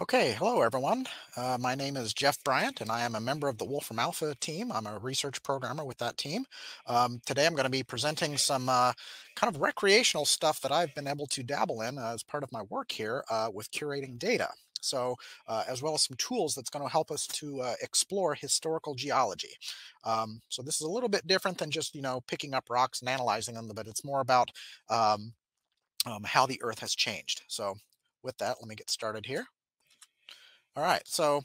Okay, hello everyone. Uh, my name is Jeff Bryant, and I am a member of the Wolfram Alpha team. I'm a research programmer with that team. Um, today I'm going to be presenting some uh, kind of recreational stuff that I've been able to dabble in uh, as part of my work here uh, with curating data. So, uh, as well as some tools that's going to help us to uh, explore historical geology. Um, so this is a little bit different than just, you know, picking up rocks and analyzing them, but it's more about um, um, how the Earth has changed. So with that, let me get started here. All right, so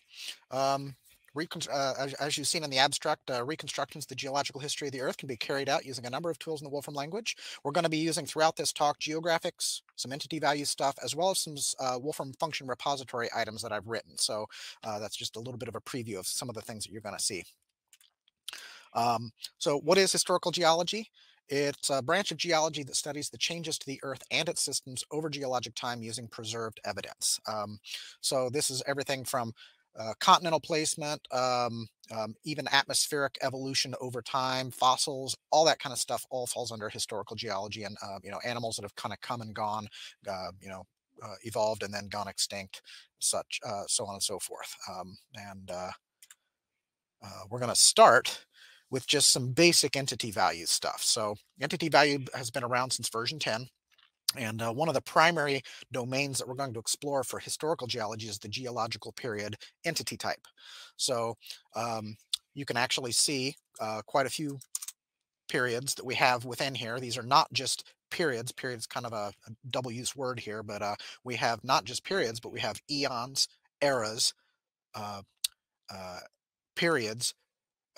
um, uh, as, as, you've seen in the abstract, uh, reconstructions of the geological history of the Earth can be carried out using a number of tools in the Wolfram language. We're going to be using throughout this talk geographics, some entity value stuff, as well as some uh, Wolfram function repository items that I've written. So uh, that's just a little bit of a preview of some of the things that you're going to see. Um, so what is historical geology? It's a branch of geology that studies the changes to the Earth and its systems over geologic time using preserved evidence. Um, so this is everything from uh, continental placement, um, um, even atmospheric evolution over time, fossils, all that kind of stuff all falls under historical geology and, uh, you know, animals that have kind of come and gone, uh, you know, uh, evolved and then gone extinct, such, uh, so on and so forth. Um, and uh, we're going to start with just some basic entity value stuff. So entity value has been around since version 10. And uh, one of the primary domains that we're going to explore for historical geology is the geological period entity type. So um, you can actually see uh, quite a few periods that we have within here. These are not just periods. Periods kind of a, a double use word here, but uh, we have not just periods, but we have eons, eras, uh, uh, periods,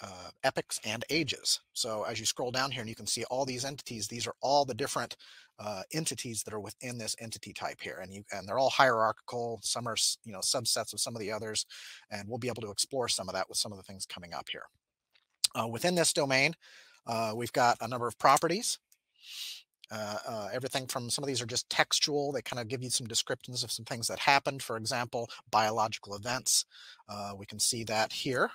uh, and ages. So as you scroll down here and you can see all these entities, these are all the different uh, entities that are within this entity type here. And you and they're all hierarchical. Some are you know subsets of some of the others. And we'll be able to explore some of that with some of the things coming up here. Uh, within this domain, uh, we've got a number of properties. Uh, uh, everything from some of these are just textual. They kind of give you some descriptions of some things that happened. For example, biological events. Uh, we can see that here.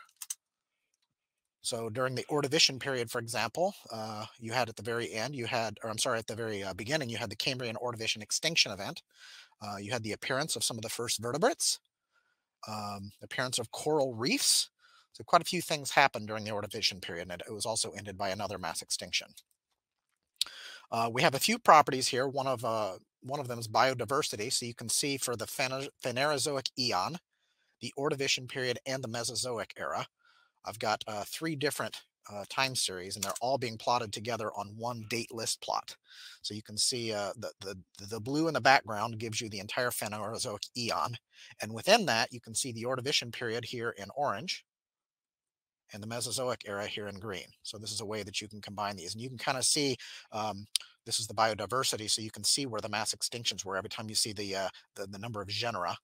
So during the Ordovician period, for example, uh, you had at the very end, you had, or I'm sorry, at the very uh, beginning, you had the Cambrian Ordovician extinction event. Uh, you had the appearance of some of the first vertebrates, um, appearance of coral reefs. So quite a few things happened during the Ordovician period, and it was also ended by another mass extinction. Uh, we have a few properties here. One of uh, one of them is biodiversity. So you can see for the Phanerozoic eon, the Ordovician period, and the Mesozoic era, I've got uh, three different uh, time series and they're all being plotted together on one date list plot. So you can see uh, the, the, the blue in the background gives you the entire Phanerozoic eon. And within that, you can see the Ordovician period here in orange and the Mesozoic era here in green. So this is a way that you can combine these. And you can kind of see, um, this is the biodiversity, so you can see where the mass extinctions were every time you see the, uh, the, the, number of genera,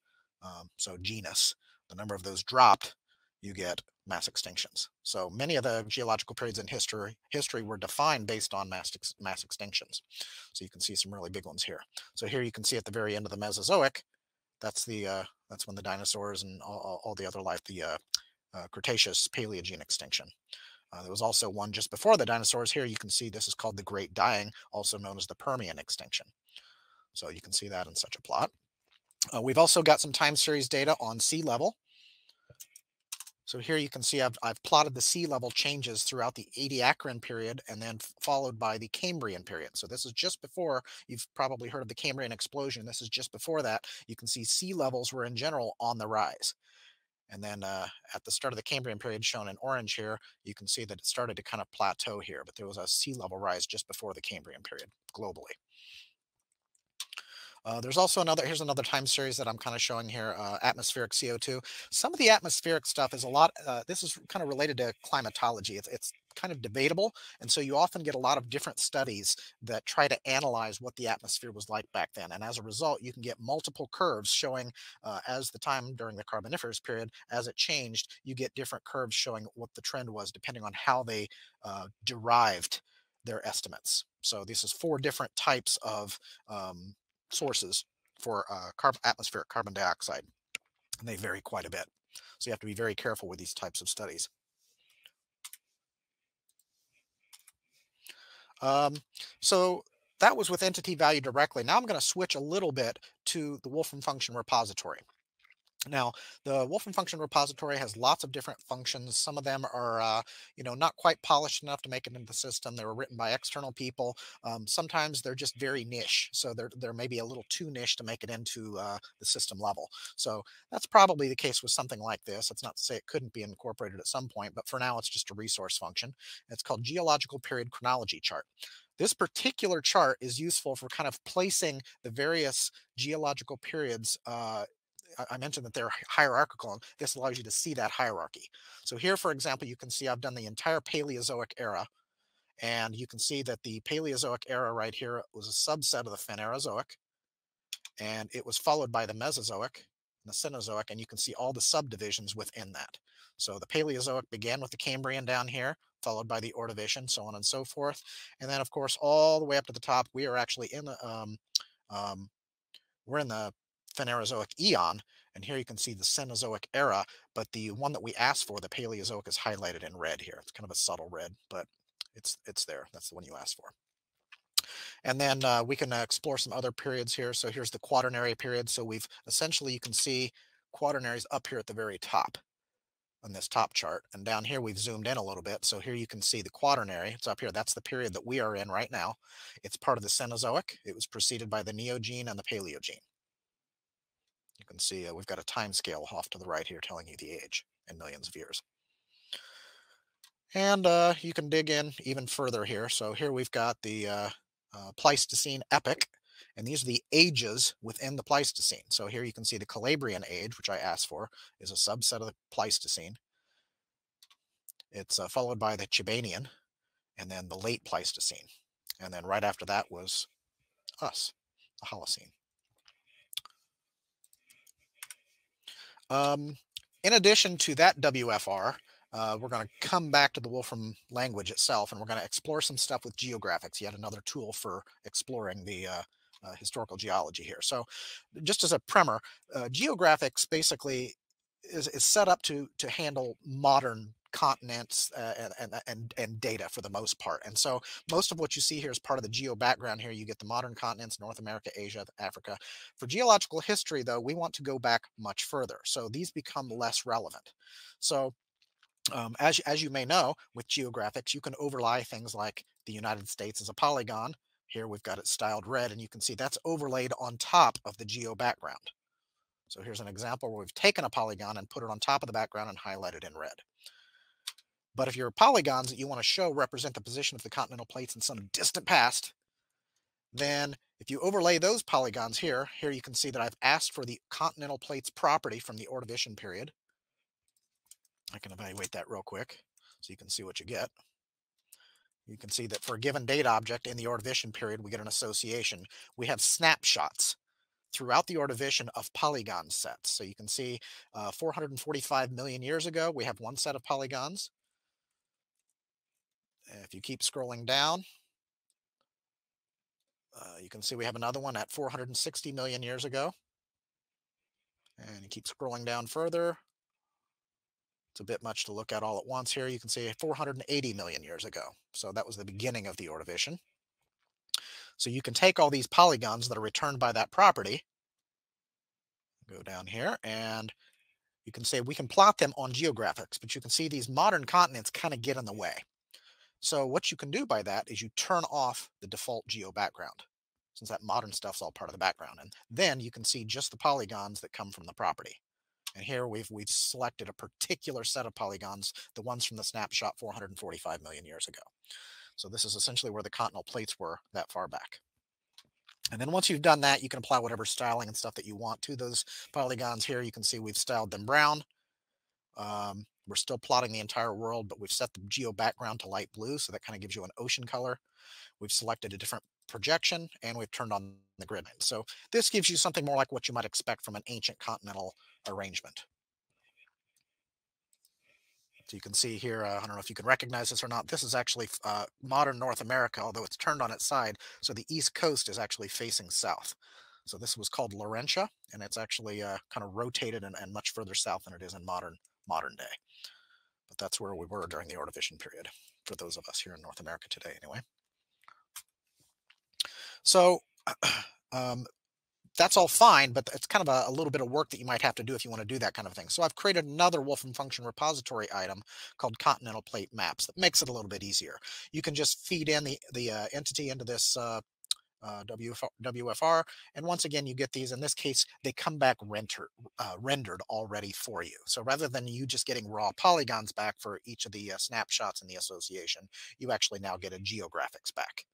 um, so genus, the number of those dropped, you get mass extinctions. So many of the geological periods in history history were defined based on mass ex, mass extinctions. So you can see some really big ones here. So here you can see at the very end of the Mesozoic, that's the uh, that's when the dinosaurs and all, all the other life, the uh, uh, Cretaceous Paleogene extinction. Uh, there was also one just before the dinosaurs. Here you can see this is called the Great Dying, also known as the Permian extinction. So you can see that in such a plot. Uh, we've also got some time series data on sea level. So here you can see I've, I've plotted the sea level changes throughout the Ediacaran period and then followed by the Cambrian period. So this is just before, you've probably heard of the Cambrian explosion. This is just before that. You can see sea levels were in general on the rise. And then uh, at the start of the Cambrian period shown in orange here, you can see that it started to kind of plateau here, but there was a sea level rise just before the Cambrian period globally. Uh, there's also another, here's another time series that I'm kind of showing here, uh, atmospheric CO2. Some of the atmospheric stuff is a lot, uh, this is kind of related to climatology. It's, it's kind of debatable. And so you often get a lot of different studies that try to analyze what the atmosphere was like back then. And as a result, you can get multiple curves showing uh, as the time during the Carboniferous period, as it changed, you get different curves showing what the trend was depending on how they uh, derived their estimates. So this is four different types of um, sources for uh, atmospheric carbon dioxide. And they vary quite a bit. So you have to be very careful with these types of studies. Um, so that was with entity value directly. Now I'm going to switch a little bit to the Wolfram function repository. Now, the Wolfram Function repository has lots of different functions. Some of them are, uh, you know, not quite polished enough to make it into the system. They were written by external people. Um, sometimes they're just very niche, so they're they're maybe a little too niche to make it into uh, the system level. So that's probably the case with something like this. It's not to say it couldn't be incorporated at some point, but for now, it's just a resource function. It's called geological period chronology chart. This particular chart is useful for kind of placing the various geological periods uh, I mentioned that they're hierarchical, and this allows you to see that hierarchy. So here, for example, you can see I've done the entire Paleozoic era, and you can see that the Paleozoic era right here was a subset of the Phanerozoic, and it was followed by the Mesozoic and the Cenozoic, and you can see all the subdivisions within that. So the Paleozoic began with the Cambrian down here, followed by the Ordovician, so on and so forth. And then, of course, all the way up to the top, we are actually in the um, um, we're in the Phanerozoic eon. And here you can see the Cenozoic era, but the one that we asked for, the Paleozoic, is highlighted in red here. It's kind of a subtle red, but it's it's there. That's the one you asked for. And then uh, we can uh, explore some other periods here. So here's the quaternary period. So we've essentially, you can see quaternaries up here at the very top on this top chart. And down here, we've zoomed in a little bit. So here you can see the quaternary. It's up here. That's the period that we are in right now. It's part of the Cenozoic. It was preceded by the Neogene and the Paleogene. Can see uh, we've got a time scale off to the right here telling you the age in millions of years. And uh, you can dig in even further here. So here we've got the uh, uh, Pleistocene epoch, and these are the ages within the Pleistocene. So here you can see the Calabrian age, which I asked for, is a subset of the Pleistocene. It's uh, followed by the Chibanian, and then the late Pleistocene. And then right after that was us, the Holocene. Um, in addition to that WFR, uh, we're going to come back to the Wolfram language itself, and we're going to explore some stuff with geographics, yet another tool for exploring the uh, uh, historical geology here. So just as a primer, uh, geographics basically is, is set up to, to handle modern continents uh, and, and, and data for the most part. And so most of what you see here is part of the geo background here. You get the modern continents, North America, Asia, Africa. For geological history, though, we want to go back much further. So these become less relevant. So um, as, as you may know, with geographics, you can overlay things like the United States as a polygon. Here we've got it styled red, and you can see that's overlaid on top of the geo background. So here's an example where we've taken a polygon and put it on top of the background and highlighted in red. But if your polygons that you want to show represent the position of the continental plates in some distant past, then if you overlay those polygons here, here you can see that I've asked for the continental plates property from the Ordovician period. I can evaluate that real quick so you can see what you get. You can see that for a given date object in the Ordovician period, we get an association. We have snapshots throughout the Ordovician of polygon sets. So you can see uh, 445 million years ago, we have one set of polygons. If you keep scrolling down, uh, you can see we have another one at 460 million years ago. And you keep scrolling down further. It's a bit much to look at all at once here. You can see 480 million years ago. So that was the beginning of the Ordovician. So you can take all these polygons that are returned by that property, go down here, and you can say we can plot them on geographics, but you can see these modern continents kind of get in the way. So what you can do by that is you turn off the default geo background since that modern stuff's all part of the background. And then you can see just the polygons that come from the property. And here we've we've selected a particular set of polygons, the ones from the snapshot 445 million years ago. So this is essentially where the continental plates were that far back. And then once you've done that, you can apply whatever styling and stuff that you want to those polygons here. You can see we've styled them brown. Um, we're still plotting the entire world, but we've set the geo background to light blue, so that kind of gives you an ocean color. We've selected a different projection, and we've turned on the grid. So this gives you something more like what you might expect from an ancient continental arrangement. So you can see here, uh, I don't know if you can recognize this or not, this is actually uh, modern North America, although it's turned on its side. So the east coast is actually facing south. So this was called Laurentia, and it's actually uh, kind of rotated and, and much further south than it is in modern modern day. But that's where we were during the Ordovician period, for those of us here in North America today, anyway. So, um, that's all fine, but it's kind of a, a, little bit of work that you might have to do if you want to do that kind of thing. So I've created another Wolfram function repository item called continental plate maps that makes it a little bit easier. You can just feed in the, the uh, entity into this uh, uh, WFR, and once again, you get these. In this case, they come back render, uh, rendered already for you. So rather than you just getting raw polygons back for each of the uh, snapshots in the association, you actually now get a geographics back.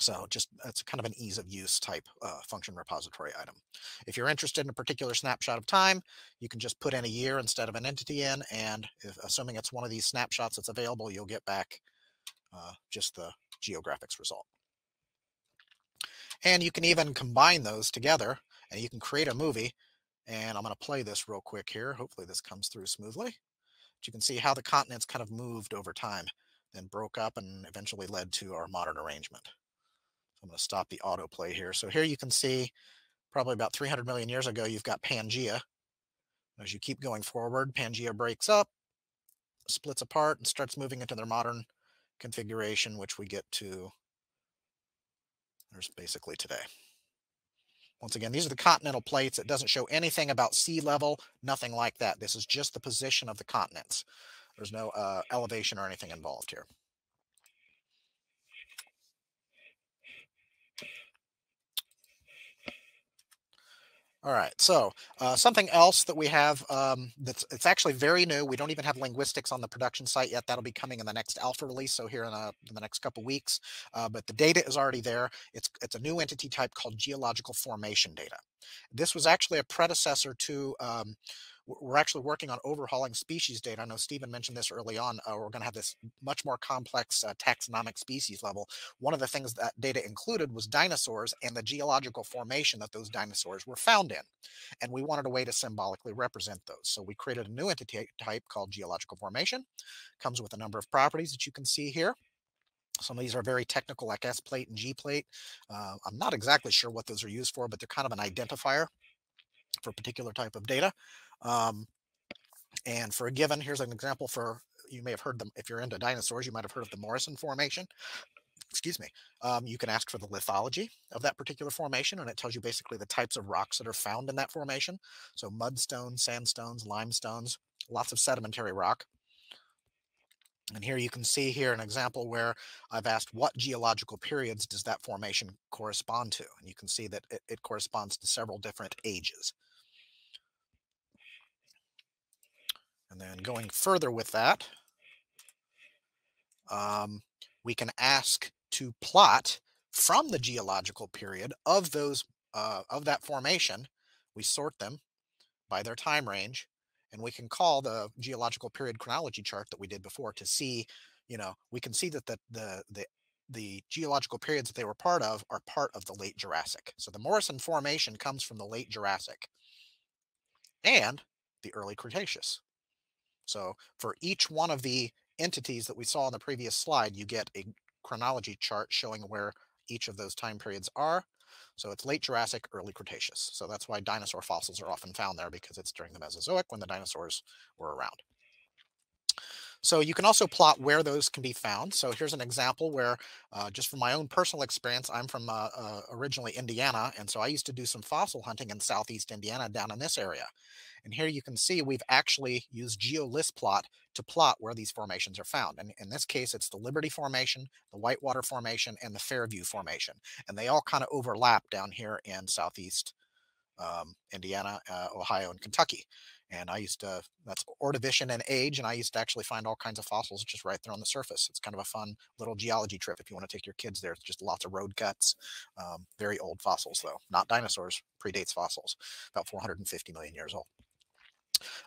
So just it's kind of an ease of use type uh, function repository item. If you're interested in a particular snapshot of time, you can just put in a year instead of an entity in, and if, assuming it's one of these snapshots that's available, you'll get back uh, just the geographics result. And you can even combine those together and you can create a movie. And I'm going to play this real quick here. Hopefully this comes through smoothly. But you can see how the continents kind of moved over time, then broke up and eventually led to our modern arrangement. So I'm going to stop the autoplay here. So here you can see probably about 300 million years ago, you've got Pangea. As you keep going forward, Pangea breaks up, splits apart, and starts moving into their modern configuration, which we get to there's basically today. Once again, these are the continental plates. It doesn't show anything about sea level, nothing like that. This is just the position of the continents. There's no uh, elevation or anything involved here. All right, so uh, something else that we have um, that's it's actually very new. We don't even have linguistics on the production site yet. That'll be coming in the next alpha release, so here in, a, in the next couple weeks. Uh, but the data is already there. It's it's a new entity type called geological formation data. This was actually a predecessor to um, we're actually working on overhauling species data. I know Stephen mentioned this early on. Uh, we're going to have this much more complex uh, taxonomic species level. One of the things that data included was dinosaurs and the geological formation that those dinosaurs were found in. And we wanted a way to symbolically represent those. So we created a new entity type called geological formation. Comes with a number of properties that you can see here. Some of these are very technical, like S plate and G plate. Uh, I'm not exactly sure what those are used for, but they're kind of an identifier for a particular type of data. Um, and for a given, here's an example for, you may have heard them, if you're into dinosaurs, you might have heard of the Morrison Formation. Excuse me. Um, you can ask for the lithology of that particular formation, and it tells you basically the types of rocks that are found in that formation. So mudstone, sandstones, limestones, lots of sedimentary rock. And here you can see here an example where I've asked what geological periods does that formation correspond to? And you can see that it, it corresponds to several different ages. And then going further with that, um, we can ask to plot from the geological period of those uh, of that formation. We sort them by their time range, and we can call the geological period chronology chart that we did before to see, you know, we can see that the the the the geological periods that they were part of are part of the late Jurassic. So the Morrison Formation comes from the late Jurassic and the early Cretaceous. So for each one of the entities that we saw in the previous slide, you get a chronology chart showing where each of those time periods are. So it's late Jurassic, early Cretaceous. So that's why dinosaur fossils are often found there because it's during the Mesozoic when the dinosaurs were around. So you can also plot where those can be found. So here's an example where, uh, just from my own personal experience, I'm from uh, uh, originally Indiana, and so I used to do some fossil hunting in southeast Indiana down in this area. And here you can see we've actually used GeoListPlot to plot where these formations are found. And in this case, it's the Liberty Formation, the Whitewater Formation, and the Fairview Formation. And they all kind of overlap down here in southeast um, Indiana, uh, Ohio, and Kentucky. And I used to, that's Ordovician and age, and I used to actually find all kinds of fossils just right there on the surface. It's kind of a fun little geology trip if you want to take your kids there. It's just lots of road cuts. Um, very old fossils, though, not dinosaurs, predates fossils, about 450 million years old.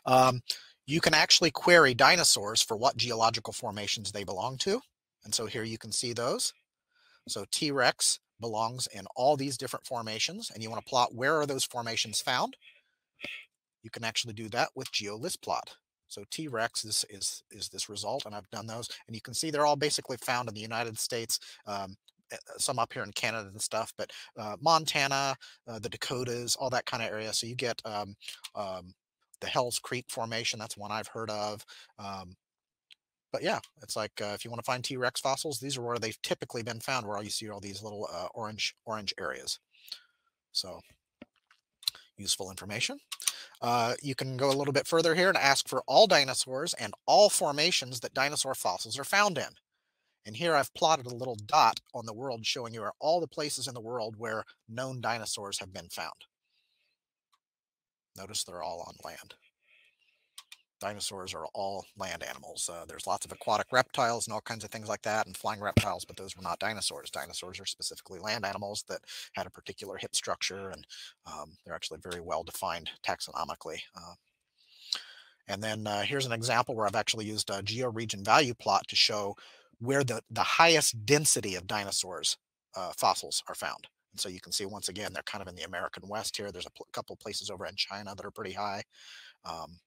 Um, you can actually query dinosaurs for what geological formations they belong to. And so here you can see those. So T-Rex belongs in all these different formations, and you want to plot where are those formations found you can actually do that with GeoListPlot. So T-Rex is, is, is this result, and I've done those. And you can see they're all basically found in the United States, um, some up here in Canada and stuff, but uh, Montana, uh, the Dakotas, all that kind of area. So you get um, um, the Hells Creek Formation. That's one I've heard of. Um, but yeah, it's like uh, if you want to find T-Rex fossils, these are where they've typically been found, where you see all these little uh, orange orange areas. So useful information. Uh, you can go a little bit further here and ask for all dinosaurs and all formations that dinosaur fossils are found in. And here I've plotted a little dot on the world showing you all the places in the world where known dinosaurs have been found. Notice they're all on land. Dinosaurs are all land animals. Uh, there's lots of aquatic reptiles and all kinds of things like that, and flying reptiles, but those were not dinosaurs. Dinosaurs are specifically land animals that had a particular hip structure, and um, they're actually very well defined taxonomically. Uh, and then uh, here's an example where I've actually used a georegion value plot to show where the, the highest density of dinosaurs uh, fossils are found. And so you can see once again, they're kind of in the American West here. There's a couple places over in China that are pretty high. Um,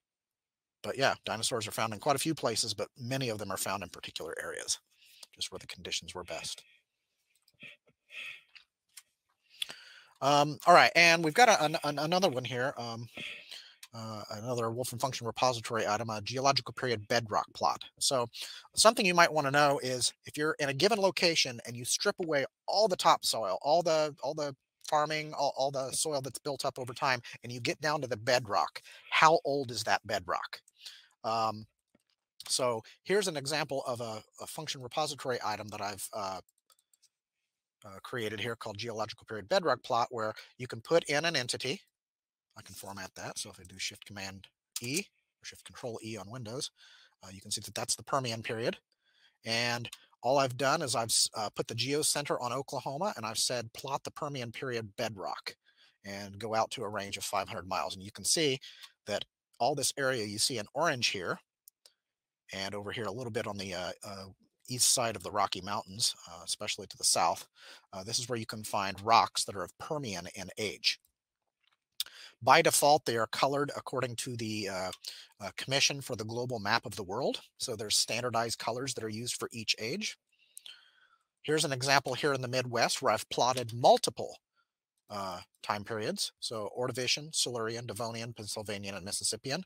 but yeah, dinosaurs are found in quite a few places, but many of them are found in particular areas, just where the conditions were best. Um, all right, and we've got a, an, another one here. Um, uh, another Wolfram function repository item, a geological period bedrock plot. So something you might want to know is if you're in a given location and you strip away all the topsoil, all the all the farming, all, all the soil that's built up over time, and you get down to the bedrock, how old is that bedrock? Um, so here's an example of a, a, function repository item that I've uh, uh, created here called geological period bedrock plot, where you can put in an entity I can format that. So if I do Shift Command E or Shift Control E on Windows, uh, you can see that that's the Permian period. And all I've done is I've uh, put the geo center on Oklahoma and I've said plot the Permian period bedrock and go out to a range of 500 miles. And you can see that all this area you see in orange here and over here a little bit on the uh, uh east side of the Rocky Mountains, uh, especially to the south, uh, this is where you can find rocks that are of Permian in age. By default, they are colored according to the uh, uh, Commission for the Global Map of the World. So there's standardized colors that are used for each age. Here's an example here in the Midwest where I've plotted multiple uh, time periods. So Ordovician, Silurian, Devonian, Pennsylvanian, and Mississippian.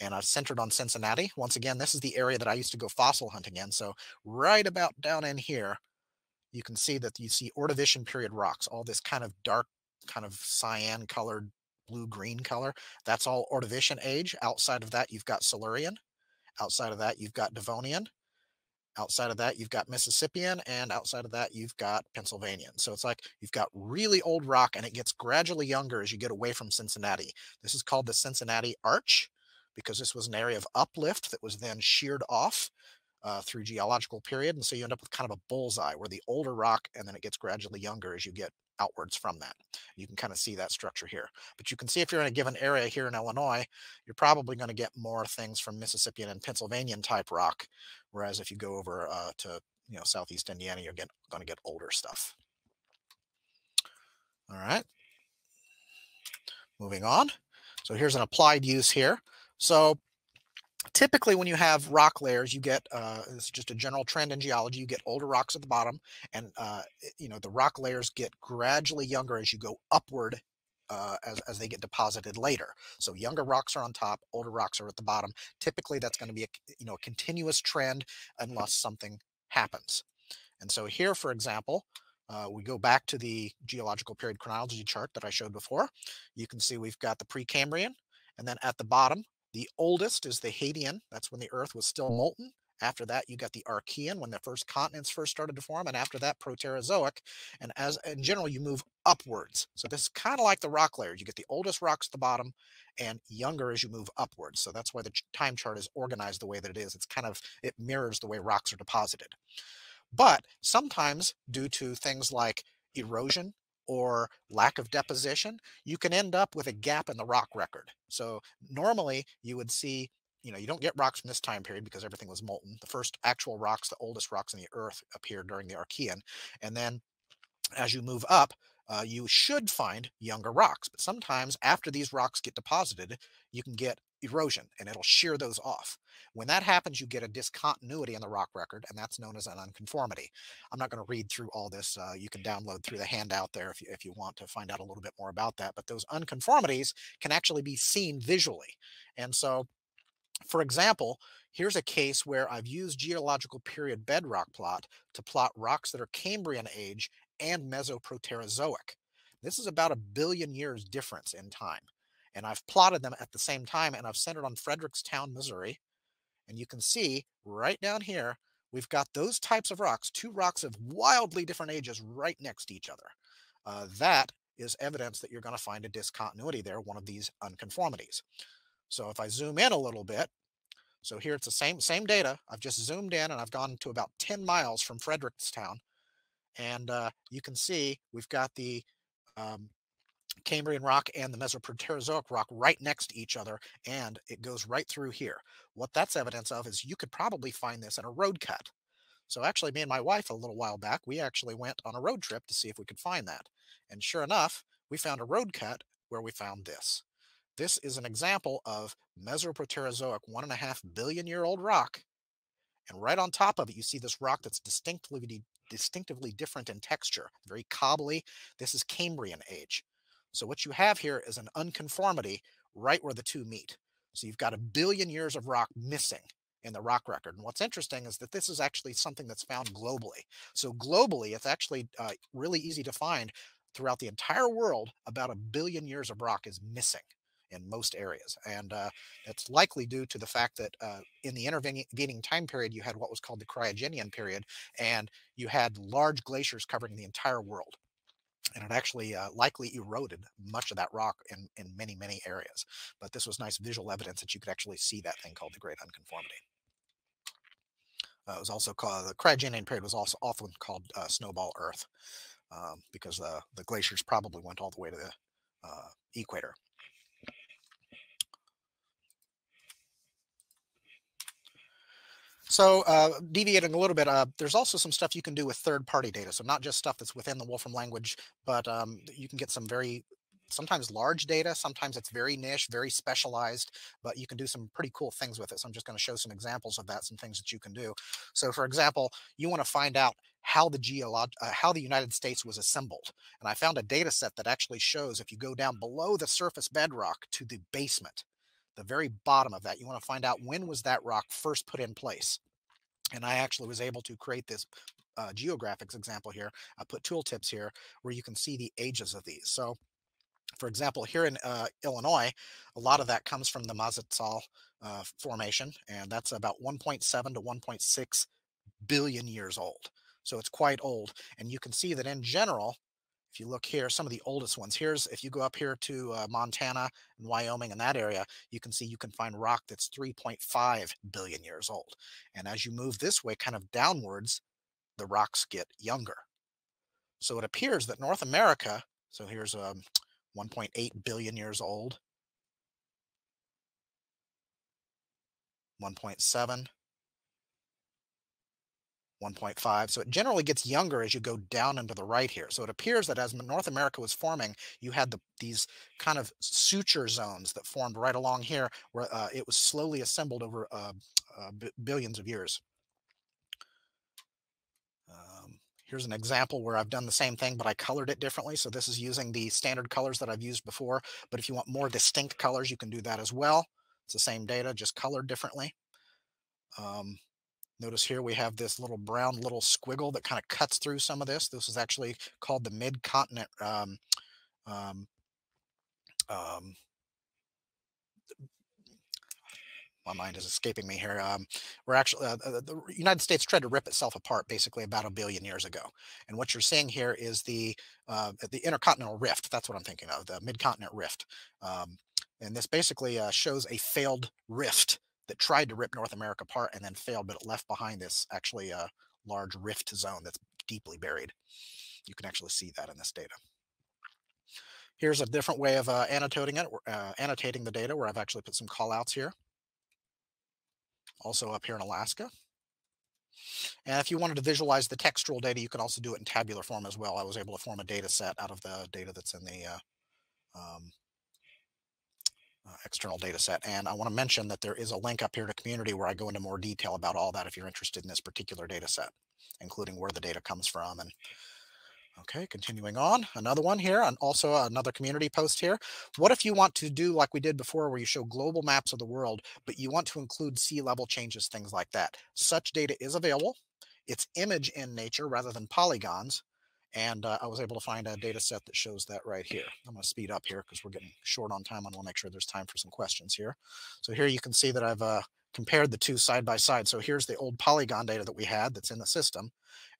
And I've centered on Cincinnati. Once again, this is the area that I used to go fossil hunting in. So right about down in here, you can see that you see Ordovician period rocks, all this kind of dark, kind of cyan colored blue green color. That's all Ordovician age. Outside of that, you've got Silurian. Outside of that, you've got Devonian. Outside of that, you've got Mississippian. And outside of that, you've got Pennsylvanian. So it's like you've got really old rock and it gets gradually younger as you get away from Cincinnati. This is called the Cincinnati Arch because this was an area of uplift that was then sheared off uh, through geological period. And so you end up with kind of a bullseye where the older rock and then it gets gradually younger as you get outwards from that. You can kind of see that structure here. But you can see if you're in a given area here in Illinois, you're probably going to get more things from Mississippian and Pennsylvanian type rock. Whereas if you go over uh, to you know Southeast Indiana, you're going to get older stuff. All right. Moving on. So here's an applied use here. So typically when you have rock layers you get uh, it's just a general trend in geology you get older rocks at the bottom and uh, you know the rock layers get gradually younger as you go upward uh, as, as they get deposited later. So younger rocks are on top older rocks are at the bottom. Typically that's going to be a you know a continuous trend unless something happens. And so here for example uh, we go back to the geological period chronology chart that I showed before. You can see we've got the Precambrian, and then at the bottom, the oldest is the Hadean. That's when the Earth was still molten. After that, you got the Archean, when the first continents first started to form, and after that, Proterozoic. And as in general, you move upwards. So this is kind of like the rock layers. You get the oldest rocks at the bottom, and younger as you move upwards. So that's why the time chart is organized the way that it is. It's kind of it mirrors the way rocks are deposited. But sometimes, due to things like erosion or lack of deposition, you can end up with a gap in the rock record. So normally you would see, you know, you don't get rocks from this time period because everything was molten. The first actual rocks, the oldest rocks in the earth appeared during the Archean. And then as you move up, uh, you should find younger rocks. But sometimes after these rocks get deposited, you can get erosion and it'll shear those off. When that happens, you get a discontinuity in the rock record, and that's known as an unconformity. I'm not going to read through all this. Uh, you can download through the handout there if you, if you want to find out a little bit more about that. But those unconformities can actually be seen visually. And so, for example, here's a case where I've used geological period bedrock plot to plot rocks that are Cambrian age and Mesoproterozoic. This is about a billion years difference in time. And I've plotted them at the same time and I've centered on Fredericktown, Missouri. And you can see right down here, we've got those types of rocks, two rocks of wildly different ages right next to each other. Uh, that is evidence that you're going to find a discontinuity there, one of these unconformities. So if I zoom in a little bit, so here it's the same same data. I've just zoomed in and I've gone to about 10 miles from Fredericktown. And uh, you can see we've got the um, Cambrian rock and the Mesoproterozoic rock right next to each other, and it goes right through here. What that's evidence of is you could probably find this in a road cut. So actually, me and my wife a little while back, we actually went on a road trip to see if we could find that. And sure enough, we found a road cut where we found this. This is an example of Mesoproterozoic one and a half billion year old rock. And right on top of it, you see this rock that's distinctly distinctively different in texture, very cobbly. This is Cambrian age. So what you have here is an unconformity right where the two meet. So you've got a billion years of rock missing in the rock record. And what's interesting is that this is actually something that's found globally. So globally, it's actually uh, really easy to find throughout the entire world. About a billion years of rock is missing in most areas. And uh, it's likely due to the fact that uh, in the intervening time period, you had what was called the cryogenian period, and you had large glaciers covering the entire world. And it actually uh, likely eroded much of that rock in, in many, many areas. But this was nice visual evidence that you could actually see that thing called the Great Unconformity. Uh, it was also called the cryogenian period was also often called uh, snowball Earth um, because uh, the glaciers probably went all the way to the uh, equator. So uh, deviating a little bit, uh, there's also some stuff you can do with third-party data. So not just stuff that's within the Wolfram language, but um, you can get some very sometimes large data, sometimes it's very niche, very specialized, but you can do some pretty cool things with it. So I'm just going to show some examples of that, some things that you can do. So for example, you want to find out how the geolog uh, how the United States was assembled. And I found a data set that actually shows if you go down below the surface bedrock to the basement, the very bottom of that. You want to find out when was that rock first put in place. And I actually was able to create this uh, geographics example here. I put tooltips here where you can see the ages of these. So for example, here in uh, Illinois, a lot of that comes from the Mazatzal uh, formation, and that's about 1.7 to 1.6 billion years old. So it's quite old. And you can see that in general, if you look here, some of the oldest ones, here's if you go up here to uh, Montana and Wyoming and that area, you can see you can find rock that's 3.5 billion years old. And as you move this way, kind of downwards, the rocks get younger. So it appears that North America, so here's um, 1.8 billion years old, 1.7, 1.5. So it generally gets younger as you go down into the right here. So it appears that as North America was forming, you had the, these kind of suture zones that formed right along here where uh, it was slowly assembled over uh, uh, billions of years. Um, here's an example where I've done the same thing, but I colored it differently. So this is using the standard colors that I've used before. But if you want more distinct colors, you can do that as well. It's the same data, just colored differently. Um, Notice here we have this little brown little squiggle that kind of cuts through some of this. This is actually called the mid-continent um, um, um, my mind is escaping me here. Um, we're actually uh, the United States tried to rip itself apart basically about a billion years ago, and what you're seeing here is the uh, the intercontinental rift. That's what I'm thinking of, the mid-continent rift. Um, and this basically uh, shows a failed rift that tried to rip North America apart and then failed, but it left behind this actually a large rift zone that's deeply buried. You can actually see that in this data. Here's a different way of uh, annotating it, uh, annotating the data where I've actually put some callouts here. Also up here in Alaska. And if you wanted to visualize the textual data, you could also do it in tabular form as well. I was able to form a data set out of the data that's in the uh, um, uh, external data set. And I want to mention that there is a link up here to community where I go into more detail about all that if you're interested in this particular data set, including where the data comes from. And okay, continuing on, another one here, and also another community post here. What if you want to do like we did before where you show global maps of the world, but you want to include sea level changes, things like that? Such data is available. It's image in nature rather than polygons And uh, I was able to find a data set that shows that right here. I'm going to speed up here because we're getting short on time. I want to make sure there's time for some questions here. So here you can see that I've uh, compared the two side by side. So here's the old polygon data that we had that's in the system.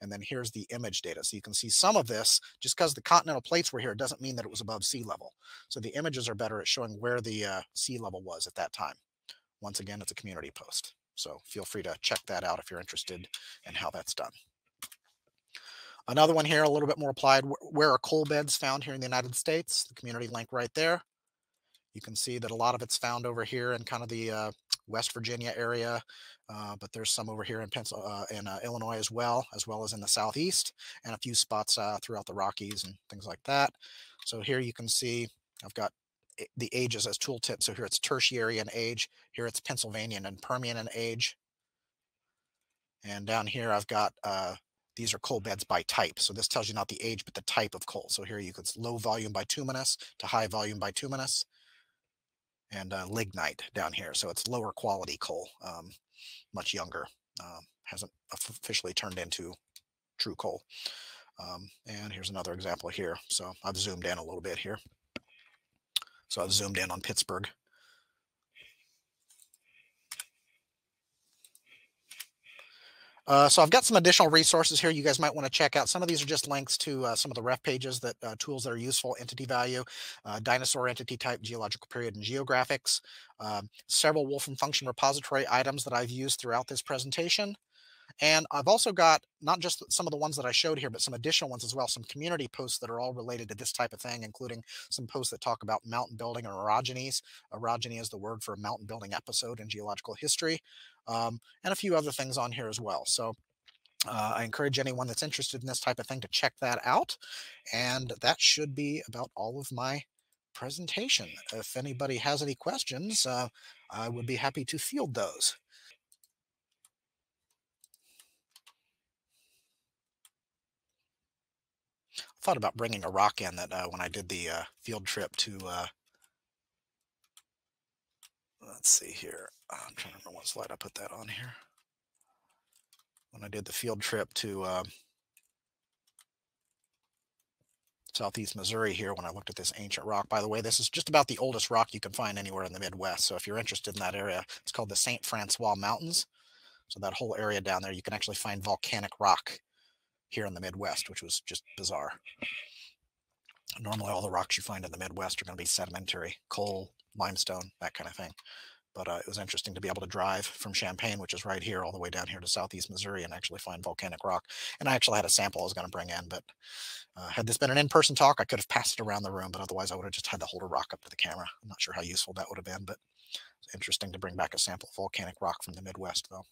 And then here's the image data. So you can see some of this, just because the continental plates were here, doesn't mean that it was above sea level. So the images are better at showing where the uh, sea level was at that time. Once again, it's a community post. So feel free to check that out if you're interested in how that's done. Another one here, a little bit more applied. Where are coal beds found here in the United States? The community link right there. You can see that a lot of it's found over here in kind of the uh, West Virginia area, uh, but there's some over here in uh, in uh, Illinois as well, as well as in the southeast, and a few spots uh, throughout the Rockies and things like that. So here you can see I've got the ages as tooltip. So here it's tertiary in age. Here it's Pennsylvanian and Permian in age. And down here I've got uh, these are coal beds by type. So this tells you not the age, but the type of coal. So here you could low volume bituminous to high volume bituminous and uh, lignite down here. So it's lower quality coal, um, much younger, uh, hasn't officially turned into true coal. Um, and here's another example here. So I've zoomed in a little bit here. So I've zoomed in on Pittsburgh. Uh, so I've got some additional resources here you guys might want to check out. Some of these are just links to uh, some of the ref pages that uh, tools that are useful, entity value, uh, dinosaur entity type, geological period, and geographics. Um, several Wolfram function repository items that I've used throughout this presentation. And I've also got not just some of the ones that I showed here, but some additional ones as well, some community posts that are all related to this type of thing, including some posts that talk about mountain building or orogenies. Orogeny is the word for a mountain building episode in geological history, um, and a few other things on here as well. So uh, I encourage anyone that's interested in this type of thing to check that out. And that should be about all of my presentation. If anybody has any questions, uh, I would be happy to field those. I thought about bringing a rock in that uh, when I did the uh, field trip to, uh, let's see here. I'm trying to remember what slide I put that on here. When I did the field trip to uh, southeast Missouri here, when I looked at this ancient rock. By the way, this is just about the oldest rock you can find anywhere in the Midwest. So if you're interested in that area, it's called the St. Francois Mountains. So that whole area down there, you can actually find volcanic rock here in the Midwest, which was just bizarre. Normally, all the rocks you find in the Midwest are going to be sedimentary, coal, limestone, that kind of thing. But uh, it was interesting to be able to drive from Champaign, which is right here, all the way down here to southeast Missouri and actually find volcanic rock. And I actually had a sample I was going to bring in, but uh, had this been an in-person talk, I could have passed it around the room, but otherwise I would have just had to hold a rock up to the camera. I'm not sure how useful that would have been, but it's interesting to bring back a sample of volcanic rock from the Midwest, though.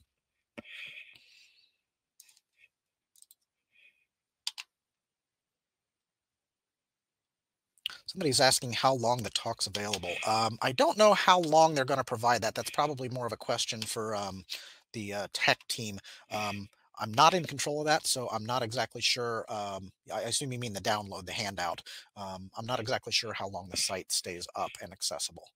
Somebody's asking how long the talk's available. Um, I don't know how long they're going to provide that. That's probably more of a question for um, the uh, tech team. Um, I'm not in control of that, so I'm not exactly sure. Um, I assume you mean the download, the handout. Um, I'm not exactly sure how long the site stays up and accessible.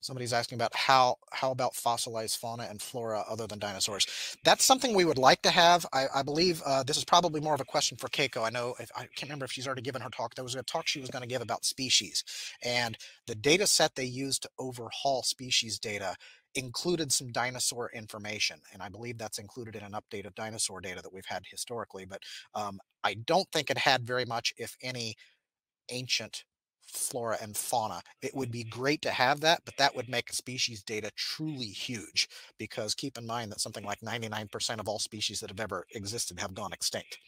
Somebody's asking about how how about fossilized fauna and flora other than dinosaurs. That's something we would like to have. I, I believe uh, this is probably more of a question for Keiko. I know if, I can't remember if she's already given her talk. There was a talk she was going to give about species, and the data set they used to overhaul species data included some dinosaur information, and I believe that's included in an update of dinosaur data that we've had historically. But um, I don't think it had very much, if any, ancient flora and fauna. It would be great to have that, but that would make species data truly huge because keep in mind that something like 99% of all species that have ever existed have gone extinct.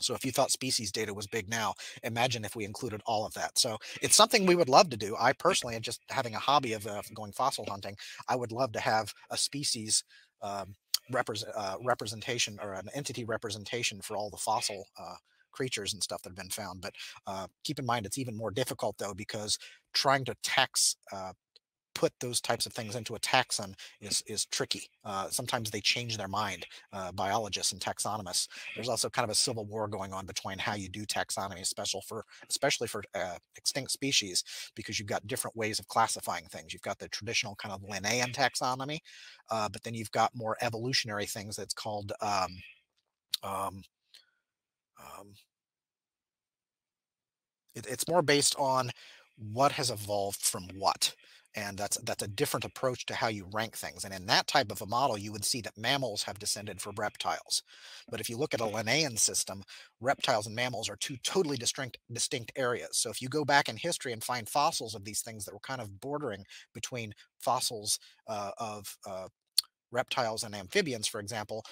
So if you thought species data was big now, imagine if we included all of that. So it's something we would love to do. I personally, just having a hobby of uh, going fossil hunting, I would love to have a species um, represent, uh, representation or an entity representation for all the fossil uh, creatures and stuff that have been found. But uh, keep in mind, it's even more difficult though, because trying to tax, uh, put those types of things into a taxon is is tricky. Uh, sometimes they change their mind, uh, biologists and taxonomists. There's also kind of a civil war going on between how you do taxonomy, special for especially for uh, extinct species, because you've got different ways of classifying things. You've got the traditional kind of Linnaean taxonomy, uh, but then you've got more evolutionary things that's called um, um, Um, it, it's more based on what has evolved from what. And that's that's a different approach to how you rank things. And in that type of a model, you would see that mammals have descended from reptiles. But if you look at a Linnaean system, reptiles and mammals are two totally distinct distinct areas. So if you go back in history and find fossils of these things that were kind of bordering between fossils uh, of uh, reptiles and amphibians, for example,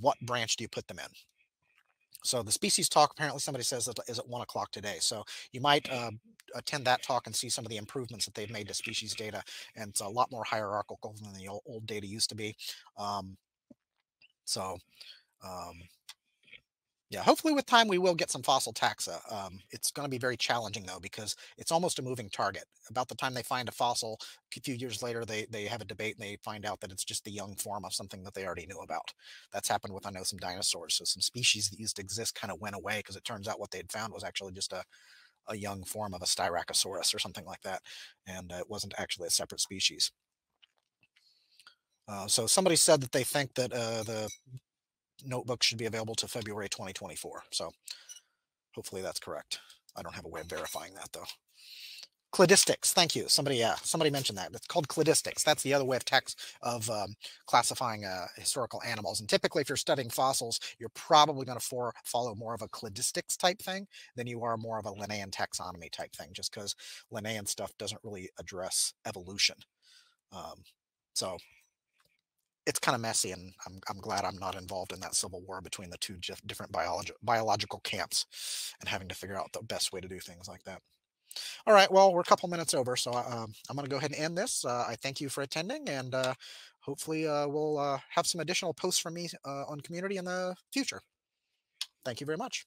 what branch do you put them in? So the species talk apparently somebody says is at one o'clock today. So you might uh, attend that talk and see some of the improvements that they've made to species data, and it's a lot more hierarchical than the old, old data used to be. Um, so um, yeah, hopefully with time we will get some fossil taxa. Um, it's going to be very challenging though because it's almost a moving target. About the time they find a fossil, a few years later they they have a debate and they find out that it's just the young form of something that they already knew about. That's happened with I know some dinosaurs. So some species that used to exist kind of went away because it turns out what they had found was actually just a a young form of a Styracosaurus or something like that, and uh, it wasn't actually a separate species. Uh, so somebody said that they think that uh, the notebook should be available to February 2024. So hopefully that's correct. I don't have a way of verifying that though. Cladistics, thank you. Somebody, yeah, somebody mentioned that. It's called cladistics. That's the other way of text of um, classifying uh, historical animals. And typically, if you're studying fossils, you're probably going to follow more of a cladistics type thing than you are more of a Linnaean taxonomy type thing, just because Linnaean stuff doesn't really address evolution. Um, so it's kind of messy, and I'm I'm glad I'm not involved in that civil war between the two different biologi biological camps, and having to figure out the best way to do things like that. All right, well, we're a couple minutes over, so uh, I'm going to go ahead and end this. Uh, I thank you for attending, and uh, hopefully uh, we'll uh, have some additional posts from me uh, on community in the future. Thank you very much.